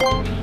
네.